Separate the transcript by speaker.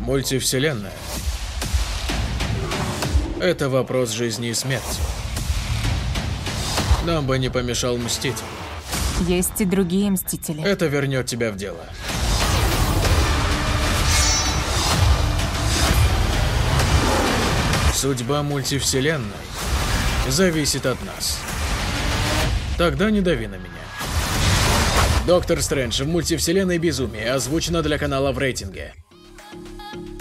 Speaker 1: Мультивселенная. Это вопрос жизни и смерти. Нам бы не помешал Мститель.
Speaker 2: Есть и другие Мстители.
Speaker 1: Это вернет тебя в дело. Судьба мультивселенной зависит от нас. Тогда не дави на меня. Доктор Стрэндж в мультивселенной безумие озвучено для канала в рейтинге. Thank you.